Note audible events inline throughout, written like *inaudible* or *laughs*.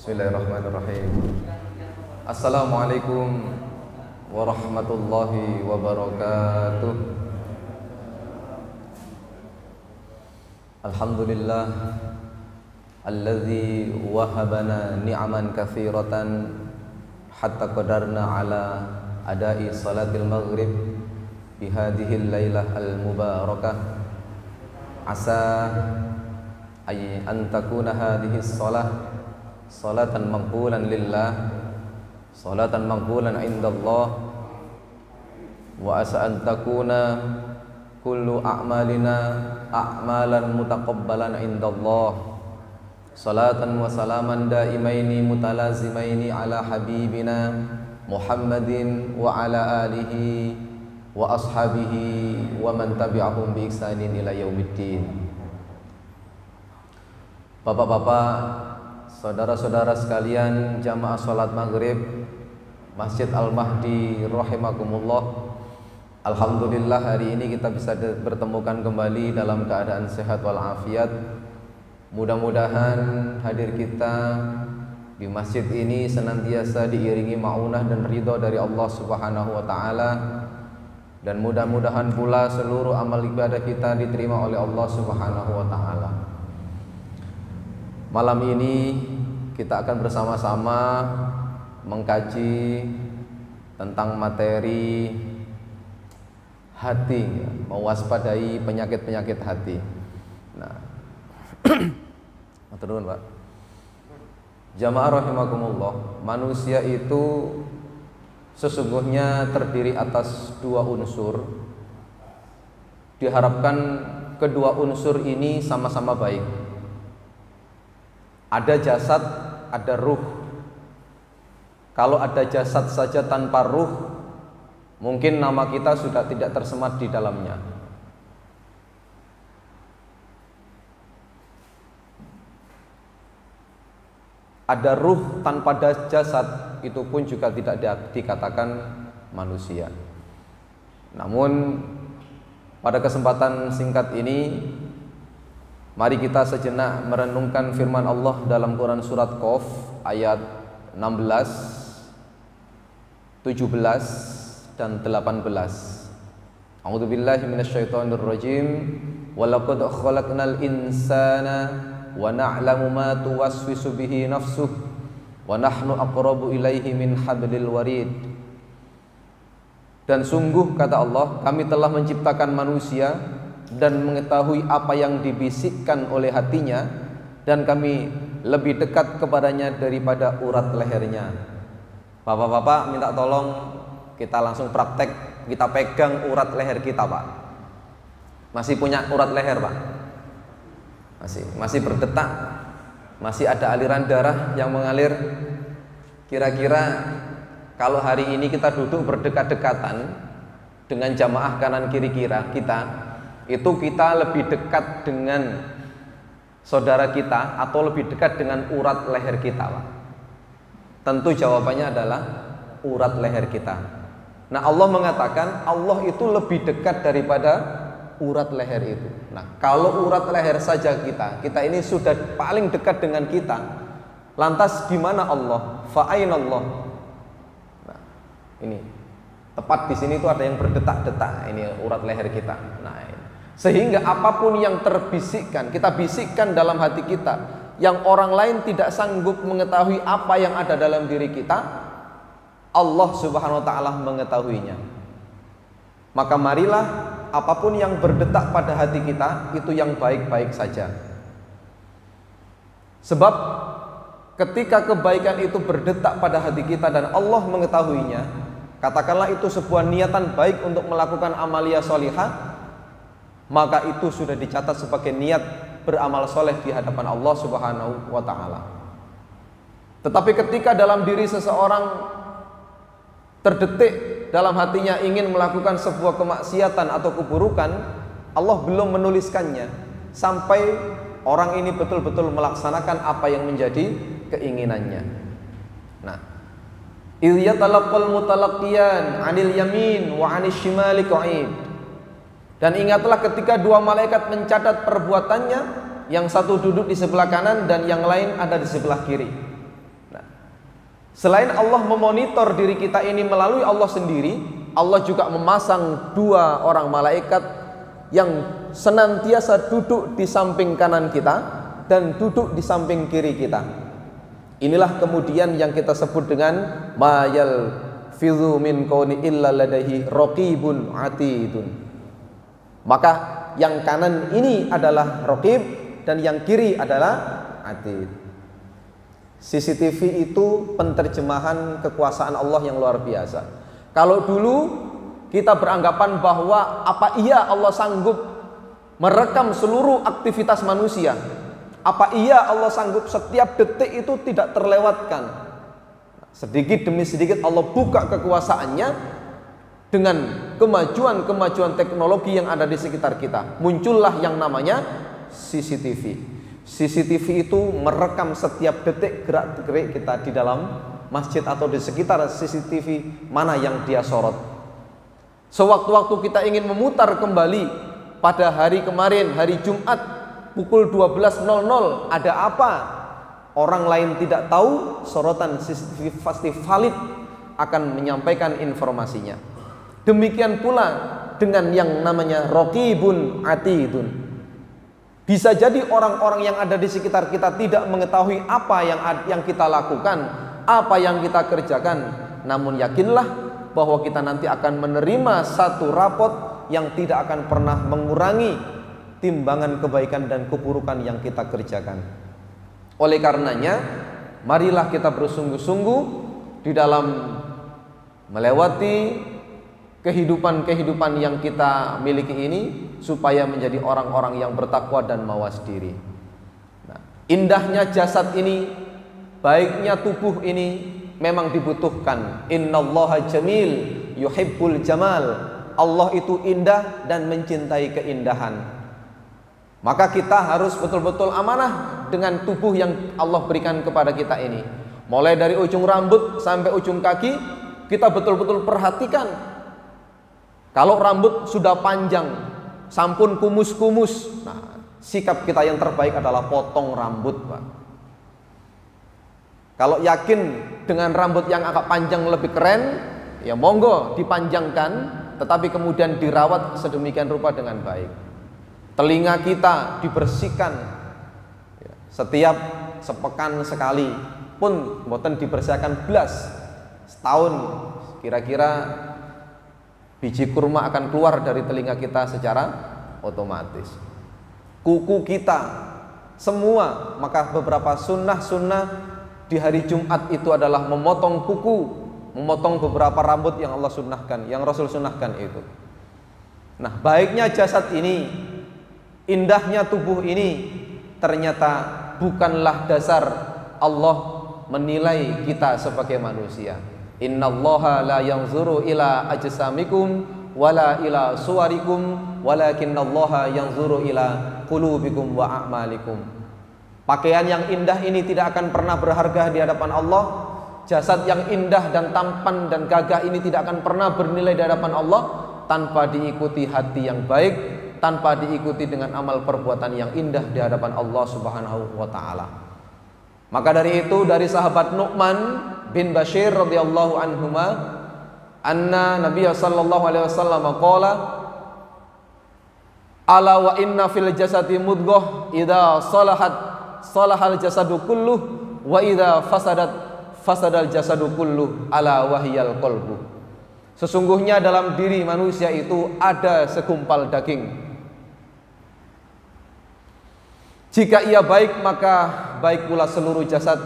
Bismillahirrahmanirrahim. Assalamualaikum warahmatullahi wabarakatuh. Alhamdulillah alladzi wahabana ni'aman katsiratan hatta qadarna ala adai salatil maghrib bi hadhihi lailah al-mubarakah. Asa ay an takuna hadhihi salah salatan maqbulan lillah. Salatan maqbulan indallah. Wa asa an takuna kullu a'malina a'malan mutaqabbalan indallah. Salatan wa salaman daimaini mutalazimaini ala habibina Muhammadin wa ala alihi wa ashabihi wa man tabi'ahum bi ihsanin ila yaumiddin. Bapak-bapak Saudara-saudara sekalian jamaah sholat maghrib Masjid Al-Mahdi rahimakumullah. Alhamdulillah hari ini kita bisa bertemukan kembali dalam keadaan sehat walafiat. Mudah-mudahan hadir kita di masjid ini senantiasa diiringi maunah dan ridho dari Allah Subhanahu wa taala. Dan mudah-mudahan pula seluruh amal ibadah kita diterima oleh Allah Subhanahu wa taala. Malam ini kita akan bersama-sama mengkaji tentang materi hati, mewaspadai penyakit-penyakit hati. Nah, *clears throat* turun Pak. Jamaah rahimakumullah, manusia itu sesungguhnya terdiri atas dua unsur. Diharapkan kedua unsur ini sama-sama baik ada jasad, ada ruh. Kalau ada jasad saja tanpa ruh, mungkin nama kita sudah tidak tersemat di dalamnya. Ada ruh tanpa jasad, itu pun juga tidak dikatakan manusia. Namun pada kesempatan singkat ini Mari kita sejenak merenungkan firman Allah dalam Quran surat Qaf ayat 16 17 dan 18. A'udzu billahi minasyaitonir rajim. Walaqad khalaqnal insana wa na'lamu ma tuwaswisu bihi nafsuh wa nahnu aqrabu ilaihi min hablil warid. Dan sungguh kata Allah, kami telah menciptakan manusia dan mengetahui apa yang dibisikkan oleh hatinya dan kami lebih dekat kepadanya daripada urat lehernya. Bapak-bapak minta tolong kita langsung praktek kita pegang urat leher kita, Pak. Masih punya urat leher, Pak? Masih, masih berdetak. Masih ada aliran darah yang mengalir. Kira-kira kalau hari ini kita duduk berdekat-dekatan dengan jamaah kanan kiri kira kita, itu kita lebih dekat dengan saudara kita atau lebih dekat dengan urat leher kita Pak? Tentu jawabannya adalah urat leher kita. Nah Allah mengatakan Allah itu lebih dekat daripada urat leher itu. Nah kalau urat leher saja kita, kita ini sudah paling dekat dengan kita. Lantas gimana Allah? Fa'ain Allah. Nah, ini tepat di sini itu ada yang berdetak-detak. Ini urat leher kita. Nah. Sehingga apa pun yang terbisikkan, kita bisikkan dalam hati kita yang orang lain tidak sanggup mengetahui apa yang ada dalam diri kita, Allah Subhanahu wa taala mengetahuinya. Maka marilah apa pun yang berdetak pada hati kita itu yang baik-baik saja. Sebab ketika kebaikan itu berdetak pada hati kita dan Allah mengetahuinya, katakanlah itu sebuah niatan baik untuk melakukan amalia solihah, maka itu sudah dicatat sebagai niat beramal soleh di hadapan Allah Subhanahu wa Ta'ala. Tetapi ketika dalam diri seseorang terdetik dalam hatinya ingin melakukan sebuah kemaksiatan atau keburukan, Allah belum menuliskannya sampai orang ini betul-betul melaksanakan apa yang menjadi keinginannya. Nah, idh yatalaqqal mutalaqqiyan 'anil yamin wa 'anil shimali qa'id. Dan ingatlah ketika dua malaikat mencatat perbuatannya, yang satu duduk di sebelah kanan dan yang lain ada di sebelah kiri. Selain Allah memonitor diri kita ini melalui Allah sendiri, Allah juga memasang dua orang malaikat yang senantiasa duduk di samping kanan kita dan duduk di samping kiri kita. Inilah kemudian yang kita sebut dengan mayal fizu min kauni illa ladaihi raqibun atidun. Maka yang kanan ini adalah raqib dan yang kiri adalah atid. CCTV itu penterjemahan kekuasaan Allah yang luar biasa. Kalau dulu kita beranggapan bahwa apa iya Allah sanggup merekam seluruh aktivitas manusia? Apa iya Allah sanggup setiap detik itu tidak terlewatkan? Sedikit demi sedikit Allah buka kekuasaannya dengan kemajuan-kemajuan teknologi yang ada di sekitar kita. Muncullah yang namanya CCTV. CCTV itu merekam setiap detik gerak-gerik kita di dalam masjid atau di sekitar CCTV mana yang dia sorot. Sewaktu-waktu kita ingin memutar kembali pada hari kemarin, hari Jumat pukul 12.00 ada apa? Orang lain tidak tahu, sorotan CCTV pasti valid akan menyampaikan informasinya. Demikian pula dengan yang namanya Rokibun Atidun. Bisa jadi orang-orang yang ada di sekitar kita tidak mengetahui apa yang yang kita lakukan, apa yang kita kerjakan. Namun yakinlah bahwa kita nanti akan menerima satu rapot yang tidak akan pernah mengurangi timbangan kebaikan dan keburukan yang kita kerjakan. Oleh karenanya, marilah kita bersungguh-sungguh di dalam melewati kehidupan-kehidupan yang kita miliki ini supaya menjadi orang-orang yang bertakwa dan mawas diri. Nah, indahnya jasad ini, baiknya tubuh ini memang dibutuhkan. Innallaha jamil yuhibbul jamal. Allah itu indah dan mencintai keindahan. Maka kita harus betul-betul amanah dengan tubuh yang Allah berikan kepada kita ini. Mulai dari ujung rambut sampai ujung kaki, kita betul-betul perhatikan kalau rambut sudah panjang, sampun kumus-kumus, nah, sikap kita yang terbaik adalah potong rambut, Pak. Kalau yakin dengan rambut yang agak panjang lebih keren, ya monggo dipanjangkan, tetapi kemudian dirawat sedemikian rupa dengan baik. Telinga kita dibersihkan ya, setiap sepekan sekali pun boten dibersihkan belas setahun kira-kira biji kurma akan keluar dari telinga kita secara otomatis. Kuku kita semua, maka beberapa sunnah-sunnah di hari Jumat itu adalah memotong kuku, memotong beberapa rambut yang Allah sunnahkan, yang Rasul sunnahkan itu. Nah, baiknya jasad ini, indahnya tubuh ini ternyata bukanlah dasar Allah menilai kita sebagai manusia. Innallaha la yanzuru ila ajsamikum wala ila suwarikum walakinallaha yanzuru ila qulubikum wa a'malikum. Pakaian yang indah ini tidak akan pernah berharga di hadapan Allah. Jasad yang indah dan tampan dan gagah ini tidak akan pernah bernilai di hadapan Allah tanpa diikuti hati yang baik, tanpa diikuti dengan amal perbuatan yang indah di hadapan Allah Subhanahu wa taala. Maka dari itu dari sahabat Nu'man bin Bashir radhiyallahu anhuma anna Nabi sallallahu alaihi wasallam qala ala wa inna fil jasadi mudghah idza salahat salahal jasadu kulluh wa idza fasadat fasadal jasadu kulluh ala wahyal qalbu. Sesungguhnya dalam diri manusia itu ada segumpal daging. Jika ia baik maka baik pula seluruh jasad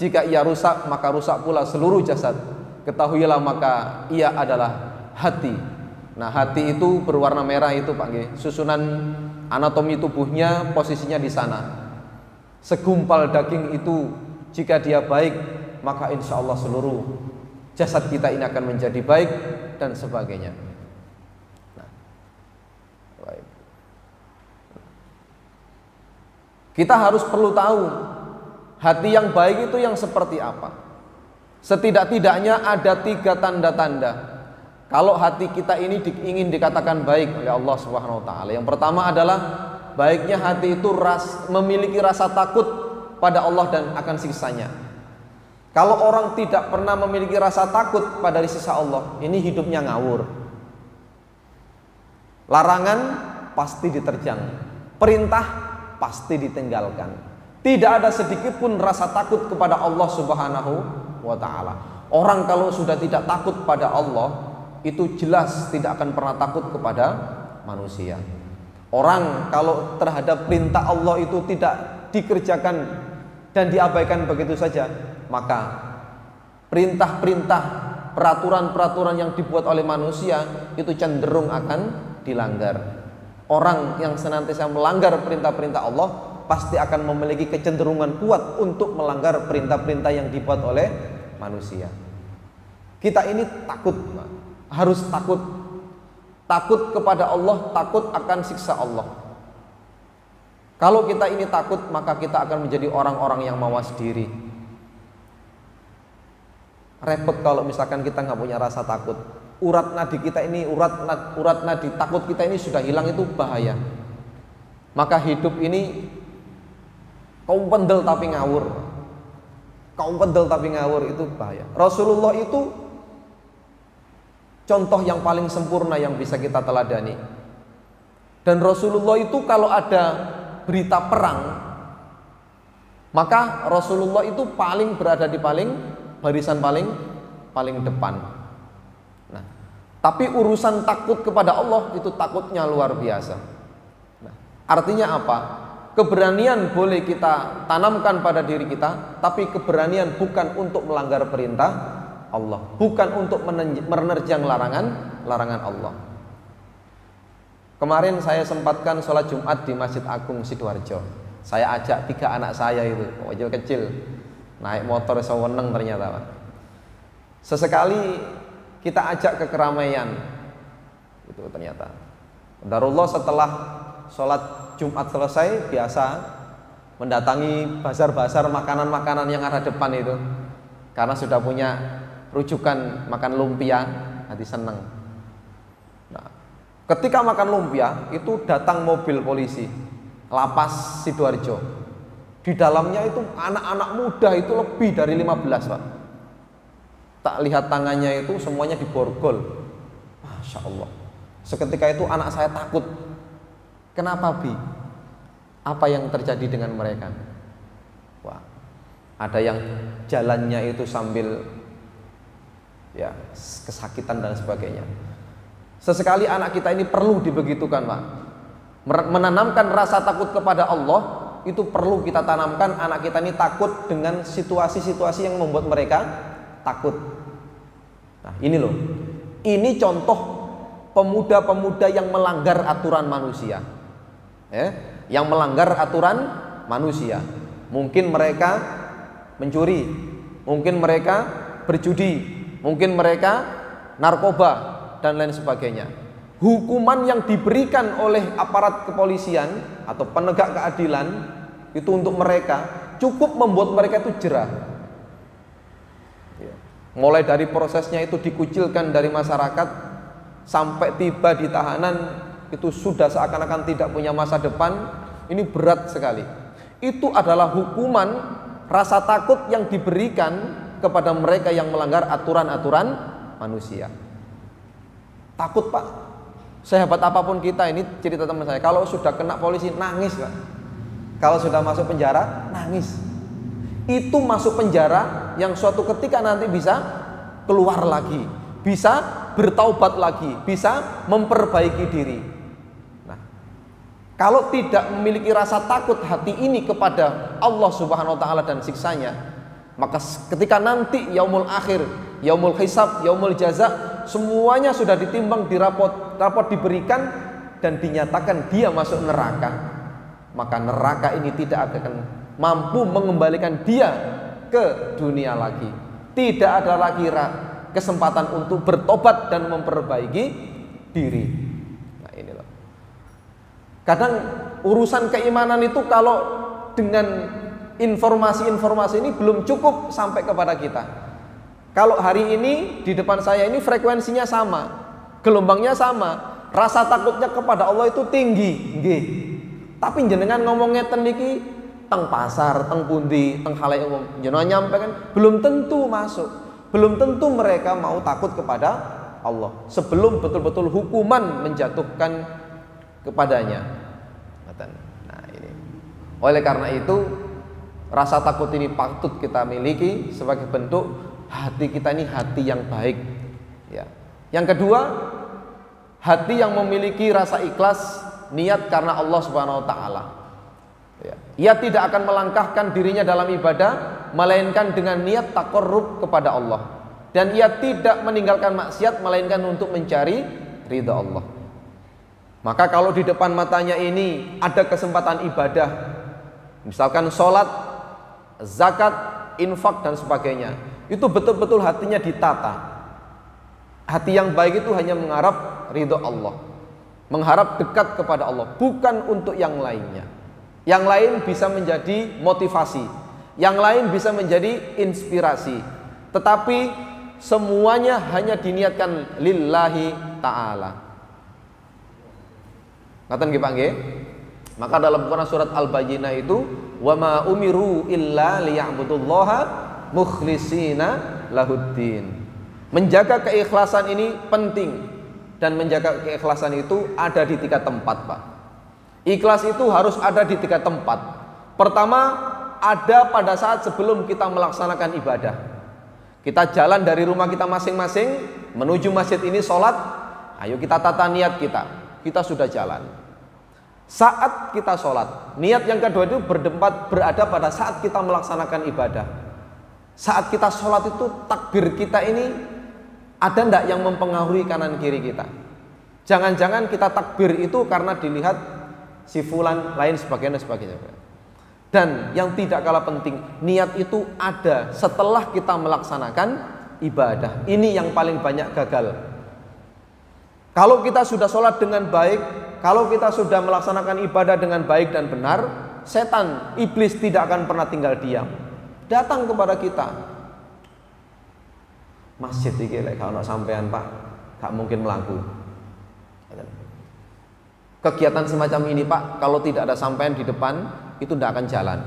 jika ia rusak, maka rusak pula seluruh jasad. Ketahuilah maka ia adalah hati. Nah, hati itu berwarna merah itu Pak Susunan anatomi tubuhnya posisinya di sana. Segumpal daging itu jika dia baik, maka insya Allah seluruh jasad kita ini akan menjadi baik dan sebagainya. Nah, Kita harus perlu tahu Hati yang baik itu yang seperti apa? Setidak-tidaknya ada tiga tanda-tanda. Kalau hati kita ini ingin dikatakan baik oleh Allah Subhanahu wa taala. Yang pertama adalah baiknya hati itu ras, memiliki rasa takut pada Allah dan akan siksanya. Kalau orang tidak pernah memiliki rasa takut pada sisa Allah, ini hidupnya ngawur. Larangan pasti diterjang, perintah pasti ditinggalkan. Tidak ada sedikit pun rasa takut kepada Allah Subhanahu wa taala. Orang kalau sudah tidak takut pada Allah, itu jelas tidak akan pernah takut kepada manusia. Orang kalau terhadap perintah Allah itu tidak dikerjakan dan diabaikan begitu saja, maka perintah-perintah, peraturan-peraturan yang dibuat oleh manusia itu cenderung akan dilanggar. Orang yang senantiasa melanggar perintah-perintah Allah pasti akan memiliki kecenderungan kuat untuk melanggar perintah-perintah yang dibuat oleh manusia. Kita ini takut, harus takut Takut kepada Allah, takut akan siksa Allah. Kalau kita ini takut, maka kita akan menjadi orang-orang yang mawas diri. Repot kalau misalkan kita nggak punya rasa takut. Urat nadi kita ini, urat urat nadi takut kita ini sudah hilang itu bahaya. Maka hidup ini kaum pendel tapi ngawur. Kaum pendel tapi ngawur itu bahaya. Rasulullah itu contoh yang paling sempurna yang bisa kita teladani. Dan Rasulullah itu kalau ada berita perang, maka Rasulullah itu paling berada di paling barisan paling paling depan. Nah, tapi urusan takut kepada Allah itu takutnya luar biasa. Nah, artinya apa? Keberanian boleh kita tanamkan pada diri kita, tapi keberanian bukan untuk melanggar perintah Allah, bukan untuk menerjang larangan larangan Allah. Kemarin saya sempatkan sholat Jumat di Masjid Agung Sidoarjo. Saya ajak tiga anak saya itu, kecil kecil, naik motor seweneng ternyata. Sesekali kita ajak ke keramaian, itu ternyata. Darullah setelah sholat Jumat selesai biasa mendatangi bazar-bazar makanan-makanan yang ada depan itu. Karena sudah punya rujukan makan lumpia nanti seneng. Nah, ketika makan lumpia itu datang mobil polisi lapas sidoarjo. Di dalamnya itu anak-anak muda itu lebih dari 15 pak. Tak lihat tangannya itu semuanya diborgol. Masya Allah. Seketika itu anak saya takut kenapa bi apa yang terjadi dengan mereka wah ada yang jalannya itu sambil ya kesakitan dan sebagainya. Sesekali anak kita ini perlu dibegitukan, Pak. Menanamkan rasa takut kepada Allah itu perlu kita tanamkan anak kita ini takut dengan situasi-situasi yang membuat mereka takut. Nah, ini loh. Ini contoh pemuda-pemuda yang melanggar aturan manusia. Ya, yang melanggar aturan manusia. Mungkin mereka mencuri, mungkin mereka berjudi, mungkin mereka narkoba dan lain sebagainya. Hukuman yang diberikan oleh aparat kepolisian atau penegak keadilan itu untuk mereka cukup membuat mereka itu jerah. Ya. Mulai dari prosesnya itu dikucilkan dari masyarakat sampai tiba di tahanan itu sudah seakan-akan tidak punya masa depan, ini berat sekali. Itu adalah hukuman rasa takut yang diberikan kepada mereka yang melanggar aturan-aturan manusia. Takut pak, sehebat apa pun kita ini cerita teman saya, kalau sudah kena polisi nangis pak. Kalau sudah masuk penjara nangis. Itu masuk penjara yang suatu ketika nanti bisa keluar lagi, bisa bertaubat lagi, bisa memperbaiki diri. Kalau tidak memiliki rasa takut hati ini kepada Allah Subhanahu wa taala dan siksanya, maka ketika nanti yaumul akhir, yaumul hisab, yaumul jaza, semuanya sudah ditimbang di rapot, rapot diberikan dan dinyatakan dia masuk neraka. Maka neraka ini tidak akan mampu mengembalikan dia ke dunia lagi. Tidak ada lagi kesempatan untuk bertobat dan memperbaiki diri. Kadang urusan keimanan itu kalau dengan informasi-informasi ini belum cukup sampai kepada kita. Kalau hari ini di depan saya ini frekuensinya sama, gelombangnya sama, rasa takutnya kepada Allah itu tinggi, nggih. Tapi jenengan ngomongnya ngeten teng pasar, teng pundi, teng halayak umum. Jenengan nyampe kan belum tentu masuk. Belum tentu mereka mau takut kepada Allah sebelum betul-betul hukuman menjatuhkan kepadanya. Nah, ini. Oleh karena itu rasa takut ini patut kita miliki sebagai bentuk hati kita ini hati yang baik. Ya. Yang kedua, hati yang memiliki rasa ikhlas niat karena Allah Subhanahu wa taala. Ya. Ia tidak akan melangkahkan dirinya dalam ibadah melainkan dengan niat takorrub kepada Allah dan ia tidak meninggalkan maksiat melainkan untuk mencari ridha Allah. Maka kalau di depan matanya ini ada kesempatan ibadah, misalkan sholat, zakat, infak dan sebagainya, itu betul-betul hatinya ditata. Hati yang baik itu hanya mengharap ridho Allah, mengharap dekat kepada Allah, bukan untuk yang lainnya. Yang lain bisa menjadi motivasi, yang lain bisa menjadi inspirasi. Tetapi semuanya hanya diniatkan lillahi taala. Ngaten nggih Pak nggih? Maka dalam Quran surat Al-Bayyinah itu wa ma umiru illa liya'budullaha mukhlisina lahuddin. Menjaga keikhlasan ini penting dan menjaga keikhlasan itu ada di tiga tempat, Pak. Ikhlas itu harus ada di tiga tempat. Pertama, ada pada saat sebelum kita melaksanakan ibadah. Kita jalan dari rumah kita masing-masing menuju masjid ini sholat. Ayo kita tata niat kita. Kita sudah jalan. Saat kita sholat, niat yang kedua itu berdempat berada pada saat kita melaksanakan ibadah. Saat kita sholat itu takbir kita ini ada ndak yang mempengaruhi kanan kiri kita? Jangan-jangan kita takbir itu karena dilihat si fulan lain sebagainya sebagainya. Dan yang tidak kalah penting, niat itu ada setelah kita melaksanakan ibadah. Ini yang paling banyak gagal. Kalau kita sudah sholat dengan baik, kalau kita sudah melaksanakan ibadah dengan baik dan benar, setan, iblis tidak akan pernah tinggal diam. Datang kepada kita. Masjid ini kalau sampean Pak, gak mungkin melakukan Kegiatan semacam ini Pak, kalau tidak ada sampaian di depan, itu tidak akan jalan.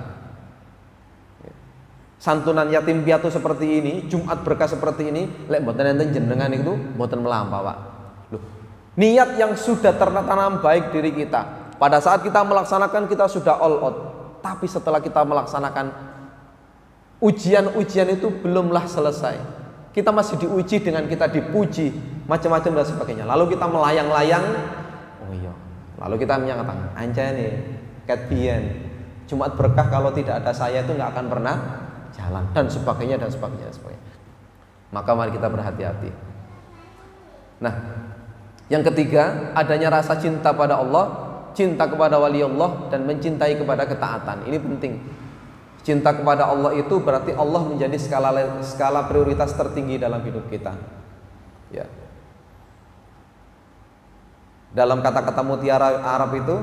Santunan yatim piatu seperti ini, Jumat berkah seperti ini, lek mboten enten jenengan itu mboten melampau, Pak. Niat yang sudah tertanam baik diri kita. Pada saat kita melaksanakan kita sudah all out. Tapi setelah kita melaksanakan ujian-ujian itu belumlah selesai. Kita masih diuji dengan kita dipuji, macam-macam dan sebagainya. Lalu kita melayang-layang Lalu kita menyatakan, anca nih, ketbian, Jumat berkah kalau tidak ada saya itu nggak akan pernah jalan dan sebagainya dan sebagainya dan sebagainya. Maka mari kita berhati-hati. Nah, yang ketiga adanya rasa cinta pada Allah, cinta kepada wali Allah dan mencintai kepada ketaatan. Ini penting. Cinta kepada Allah itu berarti Allah menjadi skala skala prioritas tertinggi dalam hidup kita. Ya, dalam kata-kata mutiara Arab itu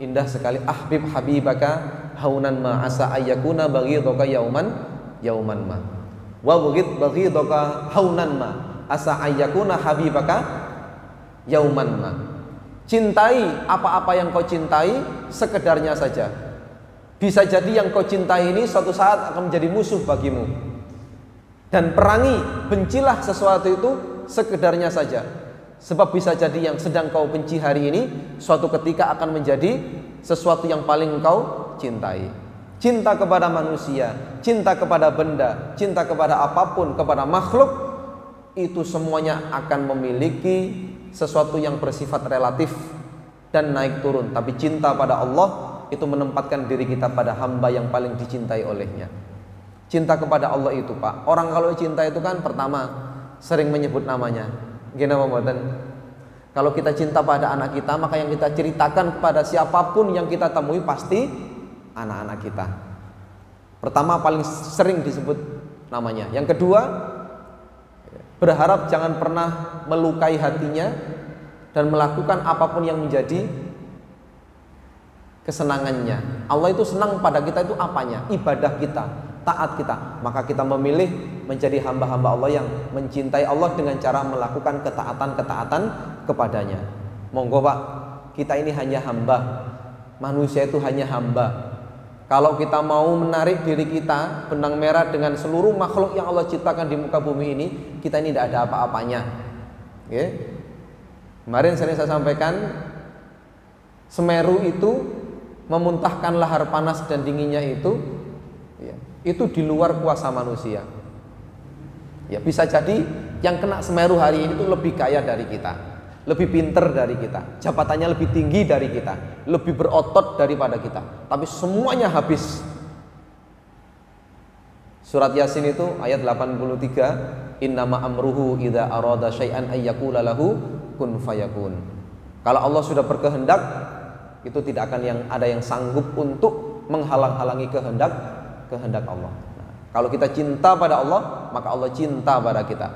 indah sekali. Ahbib habibaka haunan ma asa ayyakuna baghidaka yauman yauman ma. Wa bughid baghidaka haunan ma asa ayyakuna habibaka yauman ma. Cintai apa-apa yang kau cintai sekedarnya saja. Bisa jadi yang kau cintai ini suatu saat akan menjadi musuh bagimu. Dan perangi, bencilah sesuatu itu sekedarnya saja Sebab bisa jadi yang sedang kau benci hari ini suatu ketika akan menjadi sesuatu yang paling kau cintai. Cinta kepada manusia, cinta kepada benda, cinta kepada apa pun, kepada makhluk itu semuanya akan memiliki sesuatu yang bersifat relatif dan naik turun. Tapi cinta pada Allah itu menempatkan diri kita pada hamba yang paling dicintai olehnya. Cinta kepada Allah itu, Pak. Orang kalau cinta itu kan pertama sering menyebut namanya, Gini mboten? Kalau kita cinta pada anak kita, maka yang kita ceritakan kepada siapa pun yang kita temui pasti anak-anak kita. Pertama paling sering disebut namanya. Yang kedua, berharap jangan pernah melukai hatinya dan melakukan apa pun yang menjadi kesenangannya. Allah itu senang pada kita itu apanya? Ibadah kita, taat kita. Maka kita memilih menjadi hamba-hamba Allah yang mencintai Allah dengan cara melakukan ketaatan-ketaatan kepadanya. Monggo Pak, kita ini hanya hamba. Manusia itu hanya hamba. Kalau kita mau menarik diri kita benang merah dengan seluruh makhluk yang Allah ciptakan di muka bumi ini, kita ini tidak ada apa-apanya. Okay? Kemarin sering saya sampaikan Semeru itu memuntahkan lahar panas dan dinginnya itu ya, itu di luar kuasa manusia. Ya bisa jadi yang kena Semeru hari ini itu lebih kaya dari kita lebih pinter dari kita, jabatannya lebih tinggi dari kita, lebih berotot daripada kita. Tapi semuanya habis. Surat Yasin itu ayat 83, innama amruhu idza arada syai'an ayyakula lahu kun fayakun. Kalau Allah sudah berkehendak, itu tidak akan yang ada yang sanggup untuk menghalang-halangi kehendak kehendak Allah. Nah, kalau kita cinta pada Allah, maka Allah cinta pada kita.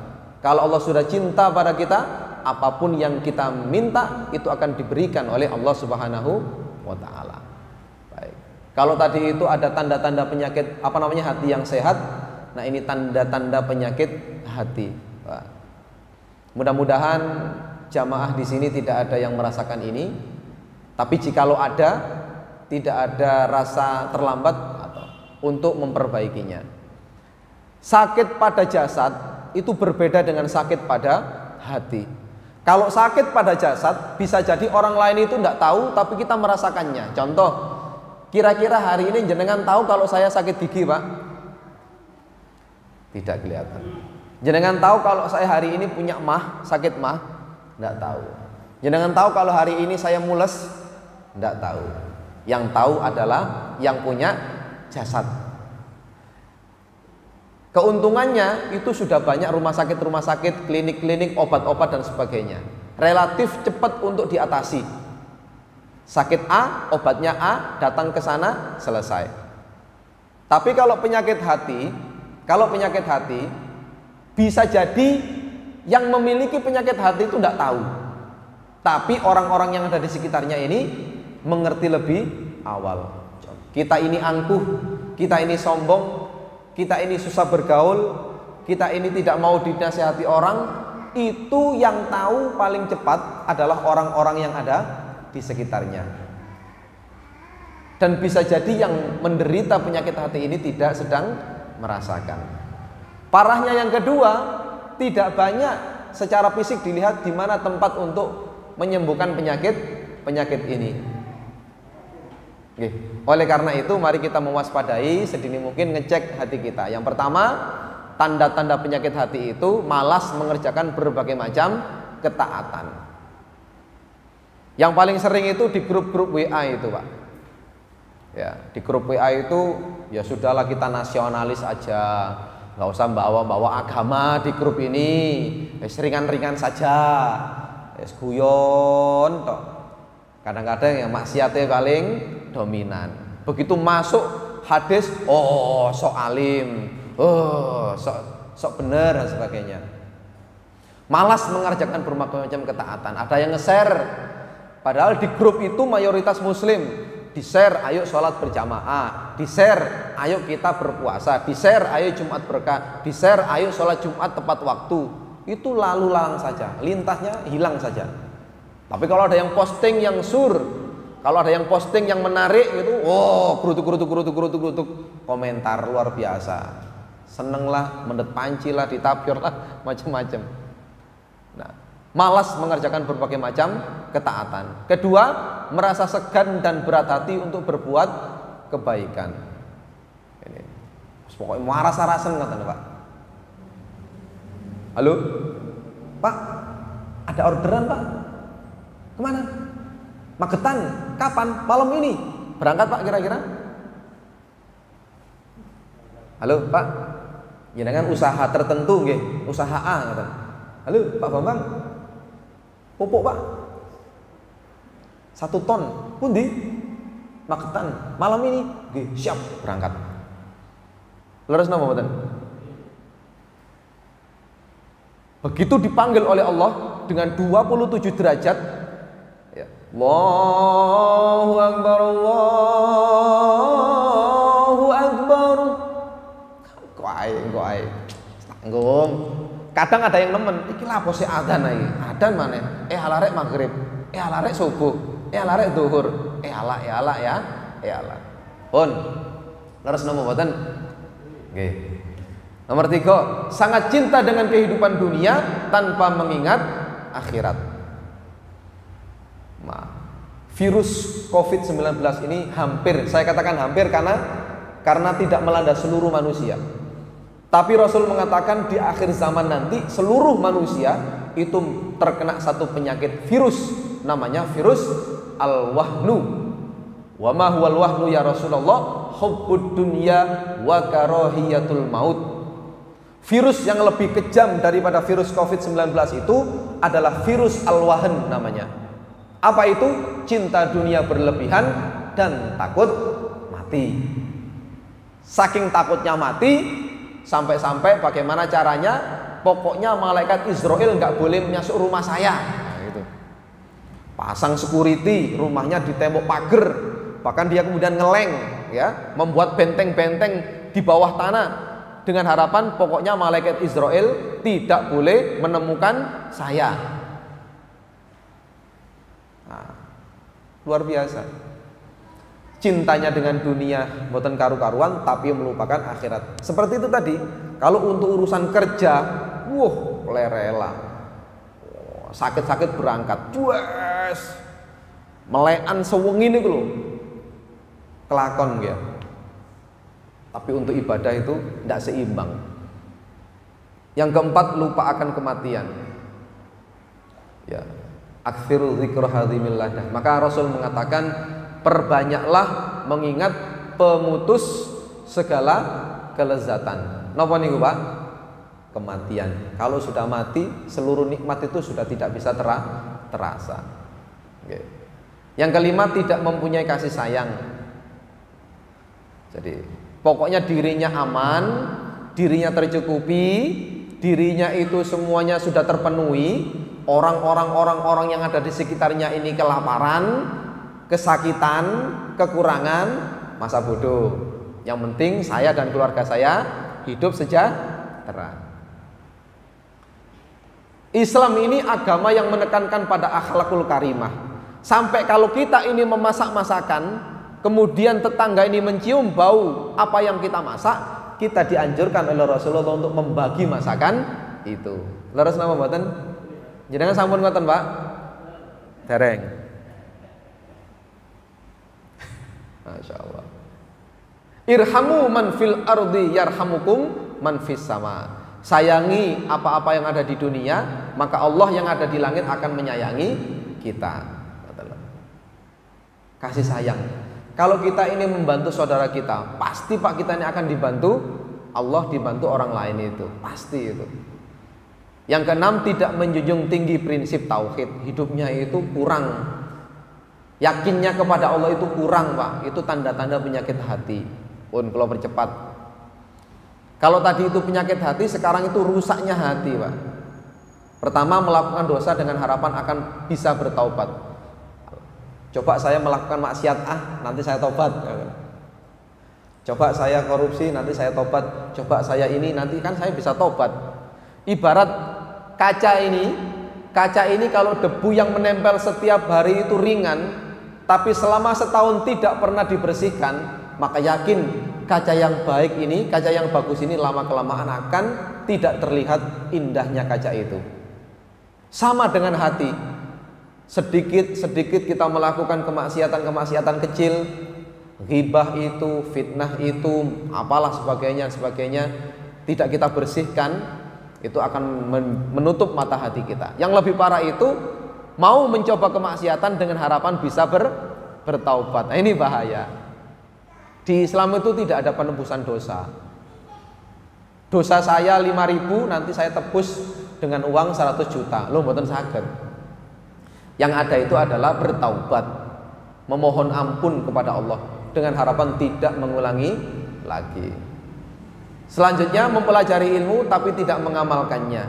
Kalau Allah sudah cinta pada kita, apa pun yang kita minta itu akan diberikan oleh Allah Subhanahu wa taala. Baik. Kalau tadi itu ada tanda-tanda penyakit apa namanya hati yang sehat, nah ini tanda-tanda penyakit hati. Mudah-mudahan jamaah di sini tidak ada yang merasakan ini. Tapi jikalau ada, tidak ada rasa terlambat atau untuk memperbaikinya. Sakit pada jasad itu berbeda dengan sakit pada hati. Kalau sakit pada jasad, bisa jadi orang lain itu tidak tahu, tapi kita merasakannya. Contoh, kira-kira hari ini jenengan tahu kalau saya sakit gigi, Pak? Tidak kelihatan. Jenengan tahu kalau saya hari ini punya mah, sakit mah? Tidak tahu. Jenengan tahu kalau hari ini saya mules? Tidak tahu. Yang tahu adalah yang punya jasad. Keuntungannya itu sudah banyak rumah sakit-rumah sakit, klinik-klinik, obat-obat dan sebagainya. Relatif cepat untuk diatasi. Sakit A, obatnya A, datang ke sana, selesai. Tapi kalau penyakit hati, kalau penyakit hati bisa jadi yang memiliki penyakit hati itu tidak tahu. Tapi orang-orang yang ada di sekitarnya ini mengerti lebih awal. Kita ini angkuh, kita ini sombong, kita ini susah bergaul, kita ini tidak mau dinasihati orang, itu yang tahu paling cepat adalah orang-orang yang ada di sekitarnya. Dan bisa jadi yang menderita penyakit hati ini tidak sedang merasakan. Parahnya yang kedua, tidak banyak secara fisik dilihat di mana tempat untuk menyembuhkan penyakit penyakit ini. Oke. Oleh karena itu mari kita mewaspadai sedini mungkin ngecek hati kita. Yang pertama, tanda-tanda penyakit hati itu malas mengerjakan berbagai macam ketaatan. Yang paling sering itu di grup-grup WA itu, Pak. Ya, di grup WA itu ya sudahlah kita nasionalis aja. nggak usah bawa-bawa agama di grup ini. Ya, ringan-ringan saja. Es guyon toh. Kadang-kadang yang maksiatnya paling dominan. Begitu masuk hadis, oh sok alim, oh sok sok benar dan sebagainya. Malas mengerjakan berbagai macam ketaatan. Ada yang nge-share, padahal di grup itu mayoritas muslim. Di-share, ayo sholat berjamaah. Di-share, ayo kita berpuasa. Di-share, ayo Jumat berkah. Di-share, ayo sholat Jumat tepat waktu. Itu lalu lalang saja, lintasnya hilang saja. Tapi kalau ada yang posting yang sur, kalau ada yang posting yang menarik gitu, oh kerutuk kerutuk kerutuk kerutuk kerutuk komentar luar biasa. Seneng lah, mendet panci lah, ditapyor lah, *laughs* macam-macam. Nah, malas mengerjakan berbagai macam ketaatan. Kedua, merasa segan dan berat hati untuk berbuat kebaikan. Ini, pokoknya marah sarasen katanya Pak. Halo, Pak, ada orderan Pak? Ke mana? Magetan, kapan? Malam ini. Berangkat Pak kira-kira? Halo Pak, jenengan usaha tertentu nggih, usaha A kata. Halo Pak Bambang, pupuk Pak, satu ton, pundi? Magetan, malam ini, nggih, siap berangkat. Leres nama mboten? Begitu dipanggil oleh Allah dengan 27 derajat Allahu Akbar Allahu Akbar. Kok ae tanggung kadang ada yang nemen iki lapo sih adzan ae? Adzan mana eh alarek maghrib. Eh alarek subuh. Eh alarek duhur. Eh ala eh ala ya. Eh ala On. Leres nomor mboten? Nggih. Nomor tiga, sangat cinta dengan kehidupan dunia tanpa mengingat akhirat. Virus COVID-19 ini hampir, saya katakan hampir karena karena tidak melanda seluruh manusia. Tapi Rasul mengatakan di akhir zaman nanti seluruh manusia itu terkena satu penyakit virus namanya virus al-wahnu. Wa ma huwal wahnu ya Rasulullah? Hubbud dunya wa karahiyatul maut. Virus yang lebih kejam daripada virus COVID-19 itu adalah virus al-wahn namanya. Apa itu? Cinta dunia berlebihan dan takut mati. Saking takutnya mati, Sampai-sampai bagaimana caranya? Pokoknya malaikat Israel nggak boleh masuk rumah saya. Nah, gitu. Pasang security, rumahnya di tembok pagar. Bahkan dia kemudian ngeleng, ya, membuat benteng-benteng di bawah tanah dengan harapan pokoknya malaikat Israel tidak boleh menemukan saya. Nah, luar biasa cintanya dengan dunia boten karu-karuan tapi melupakan akhirat. Seperti itu tadi. Kalau untuk urusan kerja, wuh, lerela. Sakit-sakit berangkat. Jues. Melean sewengi ini lho. Kelakon ya. Tapi untuk ibadah itu tidak seimbang. Yang keempat lupa akan kematian. Ya. Akhirul zikr Maka Rasul mengatakan perbanyaklah mengingat pemutus segala kelezatan. Napa niku, Pak? Kematian. Kalau sudah mati, seluruh nikmat itu sudah tidak bisa tera terasa. Oke. Yang kelima tidak mempunyai kasih sayang. Jadi, pokoknya dirinya aman, dirinya tercukupi, dirinya itu semuanya sudah terpenuhi, orang-orang orang-orang yang ada di sekitarnya ini kelaparan, kesakitan, kekurangan, masa bodoh. Yang penting saya dan keluarga saya hidup sejahtera. Islam ini agama yang menekankan pada akhlakul karimah. Sampai kalau kita ini memasak masakan, kemudian tetangga ini mencium bau apa yang kita masak, kita dianjurkan oleh Rasulullah untuk membagi masakan itu. Leres nama buatan? Jangan sampun ngoten, Pak. Dereng. Masya Allah. Irhamu man fil ardi yarhamukum man fis sama. Sayangi apa-apa yang ada di dunia, maka Allah yang ada di langit akan menyayangi kita. Kasih sayang. Kalau kita ini membantu saudara kita, pasti Pak kita ini akan dibantu Allah dibantu orang lain itu, pasti itu. Yang keenam tidak menjunjung tinggi prinsip tauhid, hidupnya itu kurang. Yakinnya kepada Allah itu kurang pak. Itu tanda-tanda penyakit hati. Pun kalau percepat Kalau tadi itu penyakit hati Sekarang itu rusaknya hati pak. Pertama melakukan dosa dengan harapan akan bisa bertaubat. Coba saya melakukan maksiat ah nanti saya tobat Coba saya korupsi nanti saya tobat Coba saya ini nanti kan saya bisa tobat Ibarat kaca ini Kaca ini kalau debu yang menempel setiap hari itu ringan tapi selama setahun tidak pernah dibersihkan, maka yakin kaca yang baik ini, kaca yang bagus ini lama kelamaan akan tidak terlihat indahnya kaca itu. Sama dengan hati. Sedikit-sedikit kita melakukan kemaksiatan-kemaksiatan kecil, ghibah itu, fitnah itu, apalah sebagainya, sebagainya, tidak kita bersihkan, itu akan menutup mata hati kita. Yang lebih parah itu mau mencoba kemaksiatan dengan harapan bisa ber, bertaubat. Nah, ini bahaya. Di Islam itu tidak ada penebusan dosa. Dosa saya 5000 nanti saya tebus dengan uang 100 juta. Lo mboten sakit. Yang ada itu adalah bertaubat, memohon ampun kepada Allah dengan harapan tidak mengulangi lagi. Selanjutnya mempelajari ilmu tapi tidak mengamalkannya.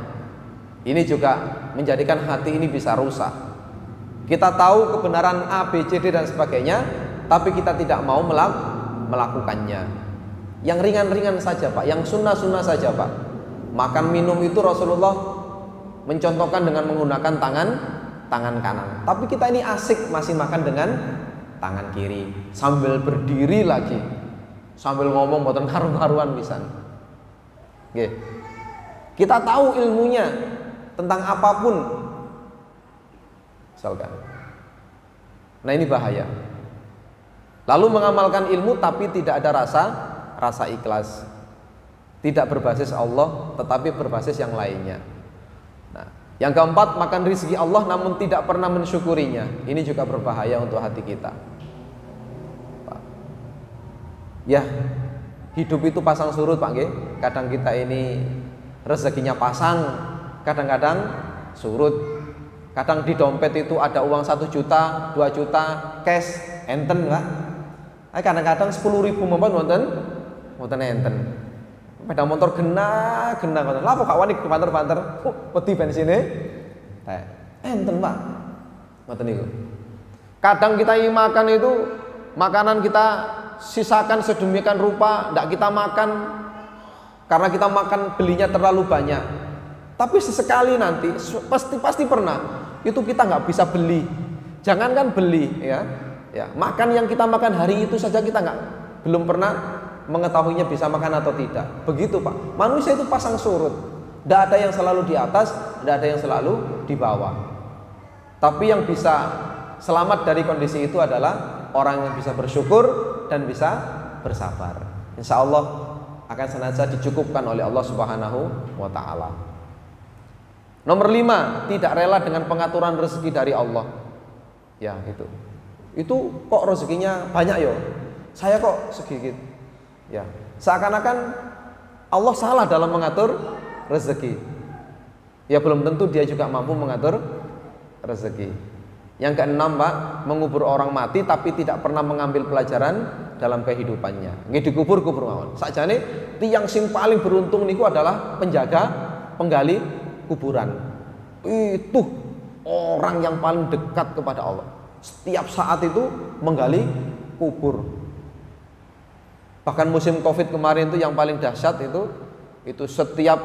Ini juga menjadikan hati ini bisa rusak. Kita tahu kebenaran A, B, C, D dan sebagainya, tapi kita tidak mau melak melakukannya. Yang ringan-ringan saja Pak, yang sunnah-sunnah saja Pak. Makan minum itu Rasulullah mencontohkan dengan menggunakan tangan tangan kanan. Tapi kita ini asik masih makan dengan tangan kiri sambil berdiri lagi sambil ngomong boten karu-karuan pisan. Nggih. Kita tahu ilmunya tentang apa pun. Misalkan. Nah, ini bahaya. Lalu mengamalkan ilmu tapi tidak ada rasa rasa ikhlas. Tidak berbasis Allah tetapi berbasis yang lainnya. Nah, yang keempat makan rizki Allah namun tidak pernah mensyukurinya. Ini juga berbahaya untuk hati kita. Ya, hidup itu pasang surut Pak G. Kadang kita ini rezekinya pasang, kadang-kadang surut. Kadang di dompet itu ada uang satu juta, dua juta, cash, enten Pak. Kadang-kadang sepuluh ribu maupun wonten, wonten enten. Pada motor gena, gena ngoten. Lah kok wani banter-banter, oh, peti bensine. Teh, enten Pak. Ngoten niku. Kadang kita makan itu makanan kita sisakan sedemikian rupa, tidak kita makan karena kita makan belinya terlalu banyak. Tapi sesekali nanti pasti pasti pernah itu kita nggak bisa beli. Jangankan beli ya, ya makan yang kita makan hari itu saja kita nggak belum pernah mengetahuinya bisa makan atau tidak. Begitu pak. Manusia itu pasang surut. Tidak ada yang selalu di atas, tidak ada yang selalu di bawah. Tapi yang bisa selamat dari kondisi itu adalah orang yang bisa bersyukur dan bisa bersabar. Insya Allah akan senantiasa dicukupkan oleh Allah Subhanahu wa taala. Nomor lima, tidak rela dengan pengaturan rezeki dari Allah. Ya, itu. Itu kok rezekinya banyak yo. Saya kok sedikit. Ya, seakan-akan Allah salah dalam mengatur rezeki. Ya belum tentu dia juga mampu mengatur rezeki. Yang keenam Pak, mengubur orang mati tapi tidak pernah mengambil pelajaran dalam kehidupannya. Nggih dikubur kubur mawon. Sakjane tiang sing paling beruntung niku adalah penjaga penggali kuburan. Itu orang yang paling dekat kepada Allah. Setiap saat itu menggali kubur. Bahkan musim Covid kemarin itu yang paling dahsyat itu itu setiap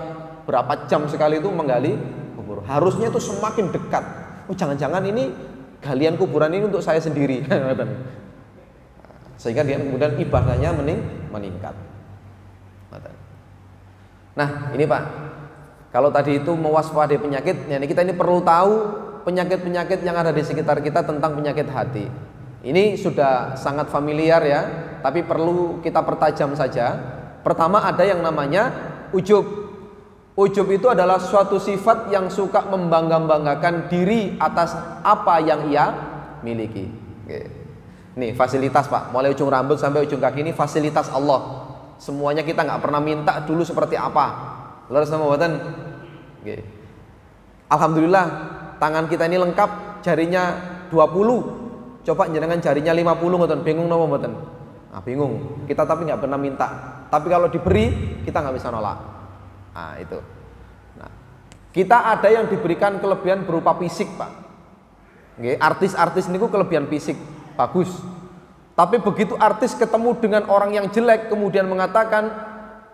berapa jam sekali itu menggali kubur. Harusnya itu semakin dekat. Oh jangan-jangan ini galian kuburan ini untuk saya sendiri. *laughs* Sehingga dia kemudian ibadahnya mening meningkat. Nah ini pak. Kalau tadi itu mewaspadai penyakit ini kita ini perlu tahu penyakit-penyakit yang ada di sekitar kita tentang penyakit hati. Ini sudah sangat familiar ya tapi perlu kita pertajam saja. Pertama ada yang namanya ujub Ujub itu adalah suatu sifat yang suka membangga-banggakan diri atas apa yang ia miliki. Nih fasilitas pak, mulai ujung rambut sampai ujung kaki ini fasilitas Allah. Semuanya kita nggak pernah minta dulu seperti apa. Lalu sama buatan. Alhamdulillah tangan kita ini lengkap, jarinya 20. Coba jenengan jarinya 50 ngoten, bingung nama buatan. Ah bingung. Kita tapi nggak pernah minta. Tapi kalau diberi kita nggak bisa nolak. Nah, itu. Nah, kita ada yang diberikan kelebihan berupa fisik, Pak. artis-artis ini kelebihan fisik bagus. Tapi begitu artis ketemu dengan orang yang jelek kemudian mengatakan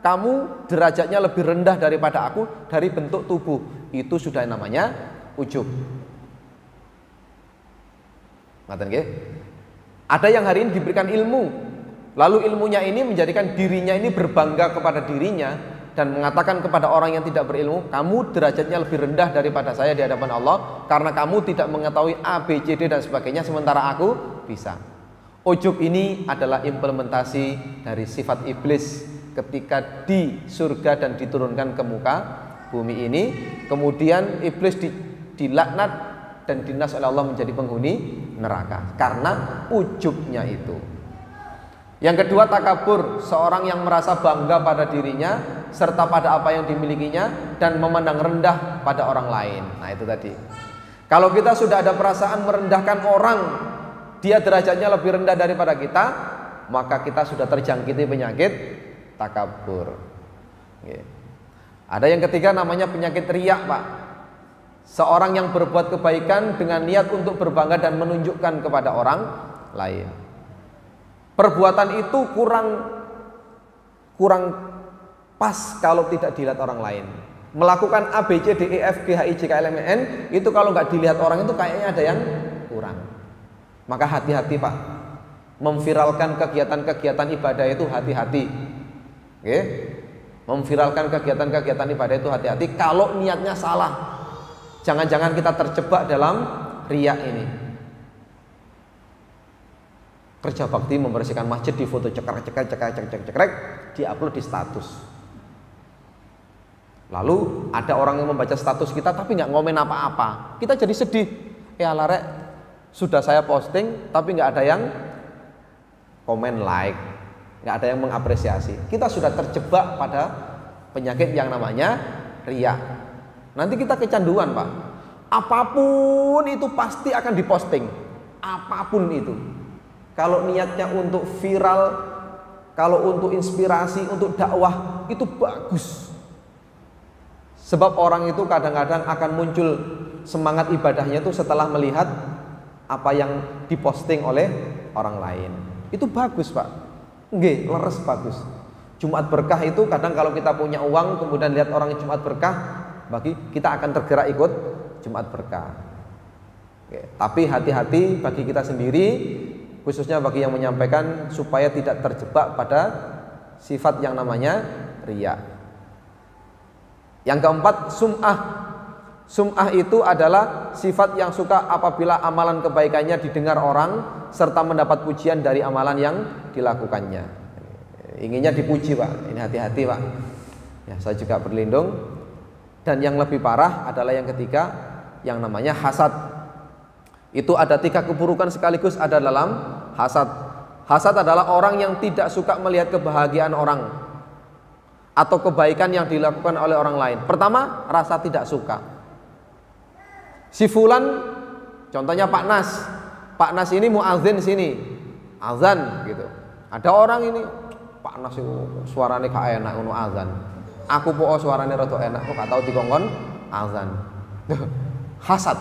kamu derajatnya lebih rendah daripada aku dari bentuk tubuh, itu sudah namanya ujub. Ngaten nggih? Ada yang hari ini diberikan ilmu, lalu ilmunya ini menjadikan dirinya ini berbangga kepada dirinya dan mengatakan kepada orang yang tidak berilmu, kamu derajatnya lebih rendah daripada saya di hadapan Allah karena kamu tidak mengetahui A, B, C, D dan sebagainya sementara aku bisa. Ujub ini adalah implementasi dari sifat iblis ketika di surga dan diturunkan ke muka bumi ini. Kemudian iblis di, dilaknat dan dinas oleh Allah menjadi penghuni neraka karena ujubnya itu. Yang kedua takabur, seorang yang merasa bangga pada dirinya serta pada apa yang dimilikinya dan memandang rendah pada orang lain. Nah, itu tadi. Kalau kita sudah ada perasaan merendahkan orang, dia derajatnya lebih rendah daripada kita, maka kita sudah terjangkiti penyakit takabur. Ada yang ketiga namanya penyakit riak, Pak. Seorang yang berbuat kebaikan dengan niat untuk berbangga dan menunjukkan kepada orang lain perbuatan itu kurang kurang pas kalau tidak dilihat orang lain. Melakukan A, B, C, D, E, F, G, H, I, J, K, L, M, N itu kalau nggak dilihat orang itu kayaknya ada yang kurang. Maka hati-hati Pak. memviralkan kegiatan-kegiatan ibadah itu hati-hati. Oke? Memviralkan kegiatan-kegiatan ibadah itu hati-hati kalau niatnya salah. Jangan-jangan kita terjebak dalam riak ini. Kerja bakti membersihkan masjid di foto cekrek cekrek cekrek cekrek cekrek diupload di status. Lalu ada orang yang membaca status kita tapi nggak ngomen apa-apa. Kita jadi sedih. Ya larek, sudah saya posting tapi nggak ada yang komen like, nggak ada yang mengapresiasi. Kita sudah terjebak pada penyakit yang namanya riak. Nanti kita kecanduan, Pak. Apa pun itu pasti akan diposting. Apa pun itu. Kalau niatnya untuk viral, kalau untuk inspirasi, untuk dakwah, itu bagus. Sebab orang itu kadang-kadang akan muncul semangat ibadahnya itu setelah melihat apa yang diposting oleh orang lain. Itu bagus, Pak. Nggih, leres bagus. Jumat berkah itu kadang kalau kita punya uang kemudian lihat orang Jumat berkah, bagi kita akan tergerak ikut Jumat berkah. Oke, tapi hati-hati bagi kita sendiri, khususnya bagi yang menyampaikan supaya tidak terjebak pada sifat yang namanya ria. Yang keempat, sum'ah. Sum'ah itu adalah sifat yang suka apabila amalan kebaikannya didengar orang serta mendapat pujian dari amalan yang dilakukannya. Inginnya dipuji, Pak. Ini hati-hati, Pak. Ya, saya juga berlindung dan yang lebih parah adalah yang ketiga yang namanya hasad. Itu ada tiga keburukan sekaligus ada dalam hasad. Hasad adalah orang yang tidak suka melihat kebahagiaan orang atau kebaikan yang dilakukan oleh orang lain. Pertama, rasa tidak suka. Si fulan contohnya Pak Nas. Pak Nas ini muazin sini. Azan gitu. Ada orang ini Pak Nas itu suaranya kayak enak ngono azan aku po suaranya rada enak kok gak tau dikongkon azan hasad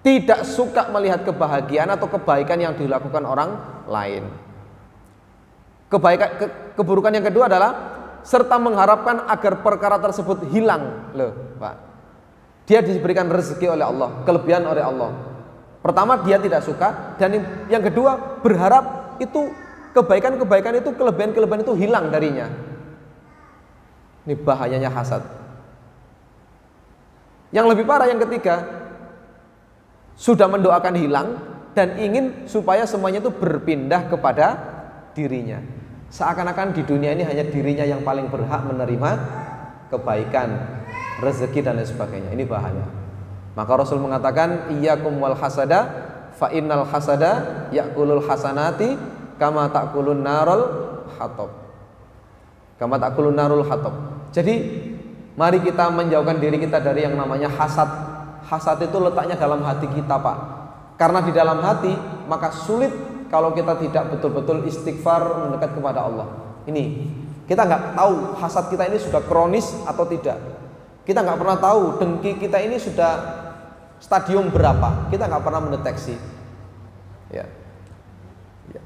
tidak suka melihat kebahagiaan atau kebaikan yang dilakukan orang lain. Kebaikan ke, keburukan yang kedua adalah serta mengharapkan agar perkara tersebut hilang. Loh Pak. Dia diberikan rezeki oleh Allah kelebihan oleh Allah. Pertama dia tidak suka. Dan yang kedua berharap itu kebaikan-kebaikan itu kelebihan-kelebihan itu hilang darinya. Ini bahayanya hasad. Yang lebih parah yang ketiga, sudah mendoakan hilang dan ingin supaya semuanya itu berpindah kepada dirinya. Seakan-akan di dunia ini hanya dirinya yang paling berhak menerima kebaikan, rezeki dan lain sebagainya. Ini bahaya. Maka Rasul mengatakan, "Iyyakum wal hasada fa innal hasada yakulul hasanati kama takulun narul hatab." Kama takulun narul hatab. Jadi mari kita menjauhkan diri kita dari yang namanya hasad. Hasad itu letaknya dalam hati kita, Pak. Karena di dalam hati maka sulit kalau kita tidak betul-betul istighfar mendekat kepada Allah. Ini kita nggak tahu hasad kita ini sudah kronis atau tidak. Kita nggak pernah tahu dengki kita ini sudah stadium berapa. Kita nggak pernah mendeteksi. Ya. ya.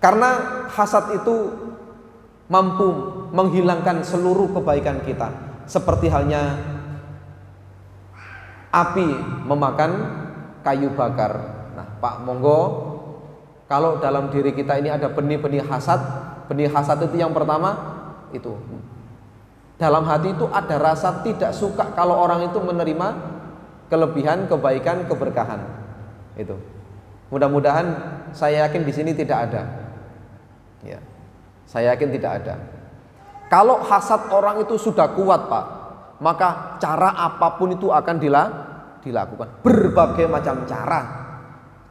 Karena hasad itu mampu menghilangkan seluruh kebaikan kita seperti halnya api memakan kayu bakar. Nah, Pak monggo kalau dalam diri kita ini ada benih-benih hasad, benih hasad itu yang pertama itu dalam hati itu ada rasa tidak suka kalau orang itu menerima kelebihan, kebaikan, keberkahan. Itu. Mudah-mudahan saya yakin di sini tidak ada. Ya. Saya yakin tidak ada. Kalau hasad orang itu sudah kuat, Pak, maka cara apa pun itu akan dilakukan. Berbagai macam cara.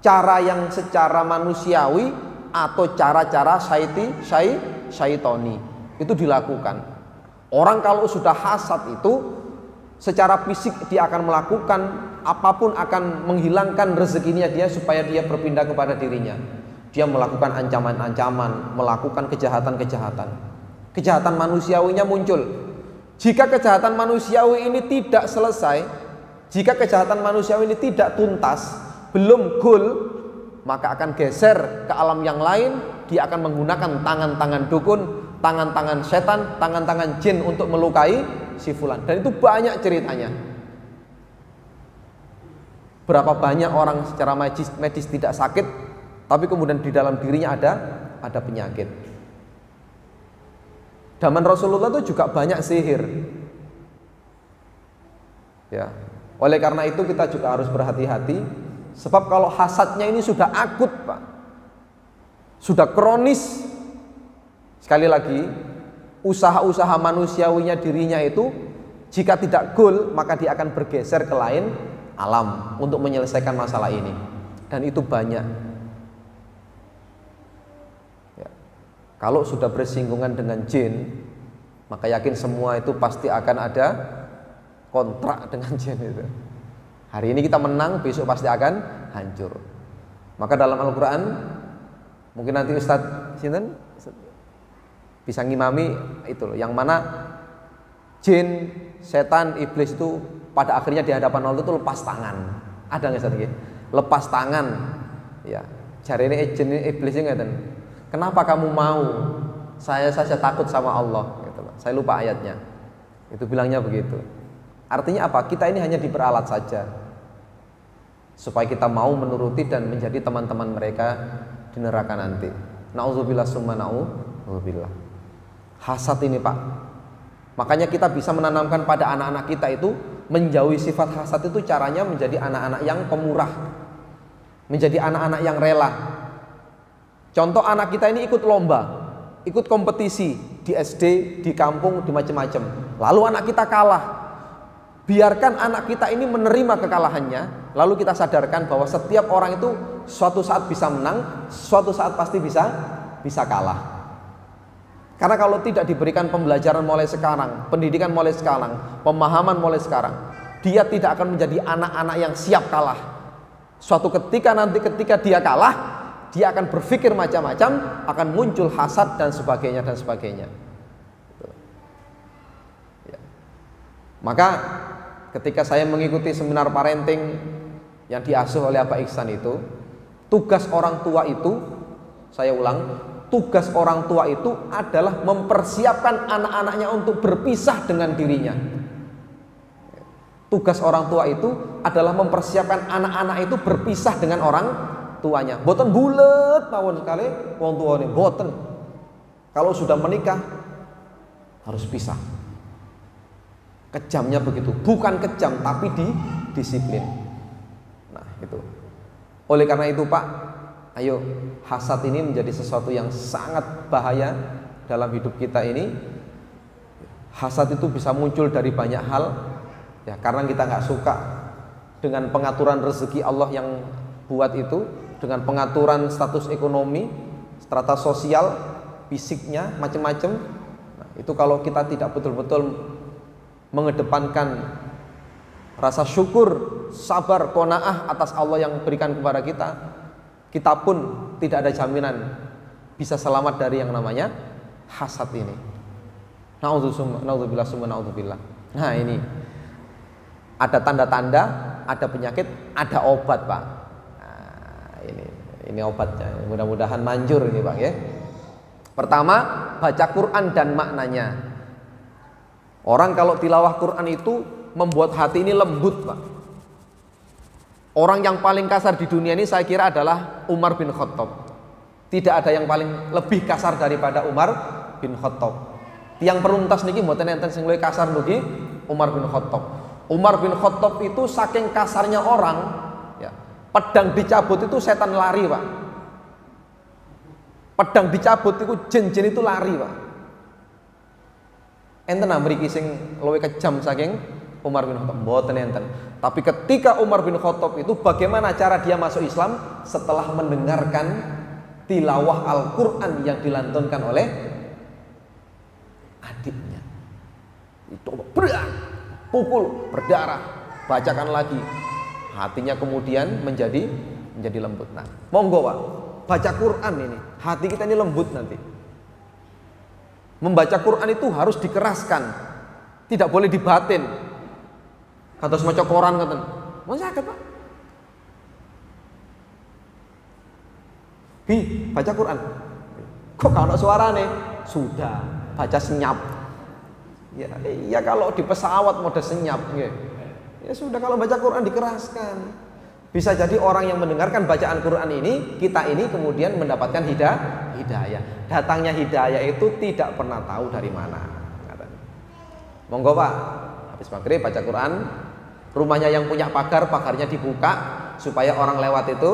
Cara yang secara manusiawi atau cara-cara syaiti, syai, syaitoni itu dilakukan. Orang kalau sudah hasad itu secara fisik dia akan melakukan apa pun akan menghilangkan rezekinya dia supaya dia berpindah kepada dirinya dia melakukan ancaman-ancaman, melakukan kejahatan-kejahatan. Kejahatan manusiawinya muncul. Jika kejahatan manusiawi ini tidak selesai, jika kejahatan manusiawi ini tidak tuntas, belum goal, maka akan geser ke alam yang lain, dia akan menggunakan tangan-tangan dukun, tangan-tangan setan, tangan-tangan jin untuk melukai si fulan. Dan itu banyak ceritanya. Berapa banyak orang secara medis, medis tidak sakit Tapi kemudian di dalam dirinya ada ada penyakit. Zaman Rasulullah itu juga banyak sihir. Ya. Oleh karena itu kita juga harus berhati-hati sebab kalau hasadnya ini sudah akut, Pak. Sudah kronis. Sekali lagi, usaha-usaha manusiawinya dirinya itu jika tidak goal, maka dia akan bergeser ke lain alam untuk menyelesaikan masalah ini. Dan itu banyak. Ya. Kalau sudah bersinggungan dengan jin, maka yakin semua itu pasti akan ada kontrak dengan *laughs* jin itu. Hari ini kita menang, besok pasti akan hancur. Maka dalam Al-Quran, mungkin nanti Ustadz Sinten bisa ngimami itu loh, yang mana jin, setan, iblis itu pada akhirnya di hadapan Allah itu lepas tangan. Ada nggak Ustadz? Lepas tangan. Ya, cari ini jin iblis ini Kenapa kamu mau? Saya saja takut sama Allah. Gitu loh. Saya lupa ayatnya. Itu bilangnya begitu. Artinya apa? Kita ini hanya diperalat saja supaya kita mau menuruti dan menjadi teman-teman mereka di neraka nanti. Nauzubillah summa nauzubillah. Hasad ini Pak. Makanya kita bisa menanamkan pada anak-anak kita itu menjauhi sifat hasad itu caranya menjadi anak-anak yang pemurah. Menjadi anak-anak yang rela. Contoh anak kita ini ikut lomba, ikut kompetisi di SD, di kampung, di macam-macam. Lalu anak kita kalah, biarkan anak kita ini menerima kekalahannya, lalu kita sadarkan bahwa setiap orang itu suatu saat bisa menang, suatu saat pasti bisa bisa kalah. Karena kalau tidak diberikan pembelajaran mulai sekarang, pendidikan mulai sekarang, pemahaman mulai sekarang, dia tidak akan menjadi anak-anak yang siap kalah. Suatu ketika nanti ketika dia kalah, dia akan berpikir macam-macam, akan muncul hasad dan sebagainya dan sebagainya. Ya. Maka ketika saya mengikuti seminar parenting yang diasuh oleh Abah Iksan itu, tugas orang tua itu, saya ulang, tugas orang tua itu adalah mempersiapkan anak-anaknya untuk berpisah dengan dirinya. Tugas orang tua itu adalah mempersiapkan anak-anak itu berpisah dengan orang tuanya. Boten bulet tahun sekali, wong ini boten. Kalau sudah menikah harus pisah. Kejamnya begitu, bukan kejam tapi di disiplin. Nah, itu. Oleh karena itu, Pak, ayo hasad ini menjadi sesuatu yang sangat bahaya dalam hidup kita ini. Hasad itu bisa muncul dari banyak hal, ya karena kita nggak suka dengan pengaturan rezeki Allah yang buat itu, dengan pengaturan status ekonomi, strata sosial, fisiknya, macam-macam. Nah, itu kalau kita tidak betul-betul mengedepankan rasa syukur, sabar, konaah atas Allah yang berikan kepada kita, kita pun tidak ada jaminan bisa selamat dari yang namanya hasad ini. Nauzubillah summa nauzubillah. Nah ini ada tanda-tanda, ada penyakit, ada obat pak. Ini ini obatnya. Mudah-mudahan manjur ini pak ya. Pertama baca Quran dan maknanya. Orang kalau tilawah Quran itu membuat hati ini lembut, Pak. Orang yang paling kasar di dunia ini saya kira adalah Umar bin Khattab. Tidak ada yang paling lebih kasar daripada Umar bin Khattab. Tiang peruntas niki mboten enten sing kasar niki Umar bin Khattab. Umar bin Khattab itu saking kasarnya orang, pedang dicabut itu setan lari, Pak. Pedang dicabut itu jin-jin itu lari, Pak. Enten mriki sing luwih kejam saking Umar bin Khattab. Mboten enten. Tapi ketika Umar bin Khattab itu bagaimana cara dia masuk Islam? Setelah mendengarkan tilawah Al-Qur'an yang dilantunkan oleh adiknya. Itu berat. Pukul berdarah. Bacakan lagi hatinya kemudian menjadi menjadi lembut nah monggo Pak baca Quran ini hati kita ini lembut nanti Membaca Quran itu harus dikeraskan. Tidak boleh dibatin. Kata semua koran kata. Mau sakit pak? Bi, baca Quran. Kok kalau suara nih? Sudah, baca senyap. Ya, ya kalau di pesawat mode senyap. Ya. Ya sudah kalau baca Quran dikeraskan. Bisa jadi orang yang mendengarkan bacaan Quran ini, kita ini kemudian mendapatkan hidayah. hidayah. Datangnya hidayah itu tidak pernah tahu dari mana. Monggo Pak, habis maghrib baca Quran, rumahnya yang punya pagar, pagarnya dibuka supaya orang lewat itu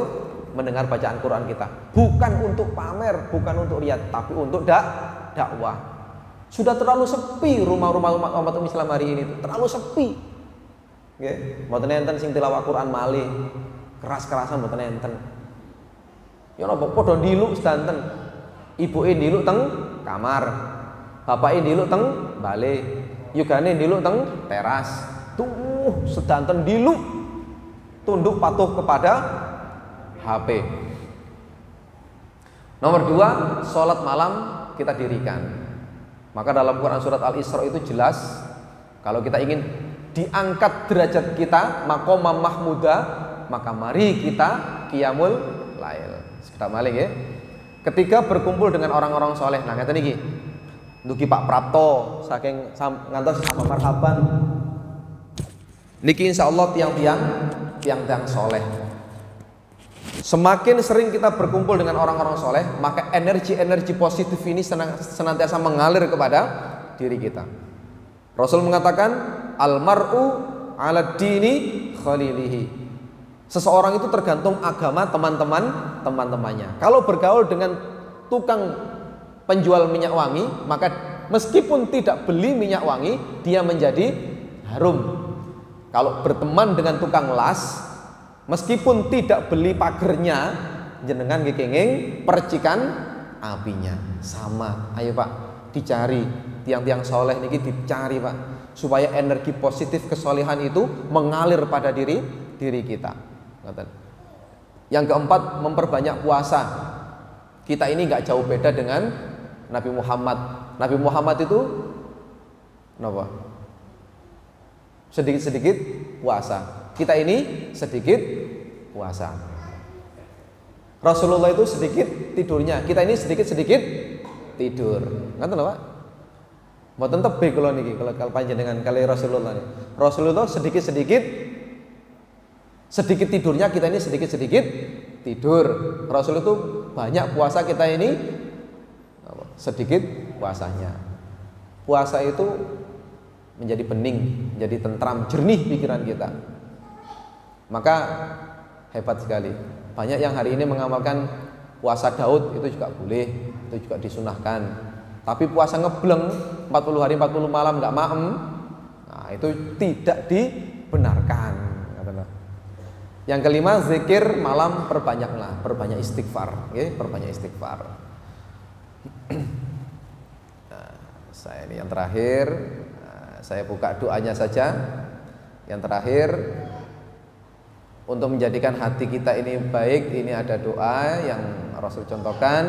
mendengar bacaan Quran kita. Bukan untuk pamer, bukan untuk lihat, tapi untuk dak dakwah. Sudah terlalu sepi rumah-rumah umat Islam hari ini, terlalu sepi. Nggih, mboten enten sing tilawah Quran malih. Keras-kerasan mboten enten. Ya napa padha ndiluk sedanten. Ibuke ndiluk teng kamar. Bapake ndiluk teng bale. Yugane ndiluk teng teras. Tuh sedanten ndiluk tunduk patuh kepada HP. Nomor dua, sholat malam kita dirikan. Maka dalam Quran surat Al-Isra itu jelas kalau kita ingin diangkat derajat kita makoma mahmuda maka mari kita kiamul lail. Kita maling ya. Ketika berkumpul dengan orang-orang soleh. Nah kata niki. Duki Pak Prapto saking ngantos sama marhaban. Niki insya Allah tiang-tiang tiang-tiang soleh. Semakin sering kita berkumpul dengan orang-orang soleh, maka energi-energi positif ini senantiasa mengalir kepada diri kita. Rasul mengatakan almaru ala dini khalilihi. Seseorang itu tergantung agama teman-teman teman-temannya. Kalau bergaul dengan tukang penjual minyak wangi, maka meskipun tidak beli minyak wangi, dia menjadi harum. Kalau berteman dengan tukang las, meskipun tidak beli pagernya, jenengan kekenging percikan apinya sama. Ayo Pak, dicari tiang-tiang soleh niki dicari pak supaya energi positif kesolehan itu mengalir pada diri diri kita. Yang keempat memperbanyak puasa. Kita ini nggak jauh beda dengan Nabi Muhammad. Nabi Muhammad itu apa sedikit-sedikit puasa. Kita ini sedikit puasa. Rasulullah itu sedikit tidurnya. Kita ini sedikit-sedikit tidur. Tahu pak Mboten tebe kula niki kalau kalau panjenengan kali Rasulullah nih. Rasulullah sedikit-sedikit sedikit tidurnya kita ini sedikit-sedikit tidur. Rasul itu banyak puasa kita ini sedikit puasanya. Puasa itu menjadi bening, menjadi tentram, jernih pikiran kita. Maka hebat sekali. Banyak yang hari ini mengamalkan puasa Daud itu juga boleh, itu juga disunahkan tapi puasa ngebleng 40 hari 40 malam nggak maem, nah itu tidak dibenarkan. Yang kelima zikir malam perbanyaklah, perbanyak istighfar, ya, perbanyak istighfar. *clears throat* nah, saya ini yang terakhir, nah, saya buka doanya saja. Yang terakhir, untuk menjadikan hati kita ini baik, ini ada doa yang Rasul contohkan,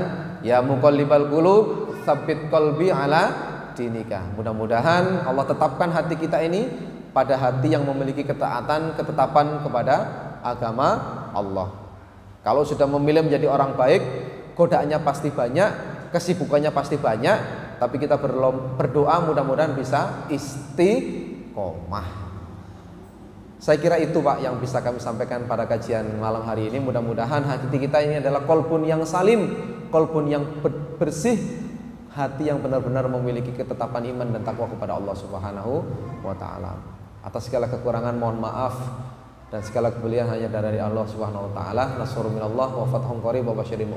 ya muqallibal qulub sabit kolbi ala dinika. Mudah-mudahan Allah tetapkan hati kita ini pada hati yang memiliki ketaatan, ketetapan kepada agama Allah. Kalau sudah memilih menjadi orang baik, godaannya pasti banyak, kesibukannya pasti banyak, tapi kita berdoa mudah-mudahan bisa istiqomah. Saya kira itu Pak yang bisa kami sampaikan pada kajian malam hari ini. Mudah-mudahan hati kita ini adalah kolbun yang salim, kolbun yang bersih, hati yang benar-benar memiliki ketetapan iman dan takwa kepada Allah Subhanahu wa taala. Atas segala kekurangan mohon maaf dan segala kebelian hanya dari Allah Subhanahu wa taala. Nasrul minallah wa fathun qarib wa basyiril.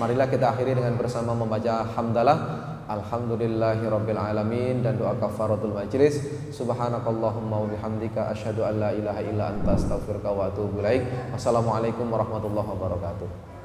Marilah kita akhiri dengan bersama membaca hamdalah Alhamdulillahirabbil alamin dan doa kafaratul majlis. Subhanakallahumma wa bihamdika asyhadu an la ilaha illa anta astaghfiruka wa atubu ilaik. Wassalamualaikum warahmatullahi wabarakatuh.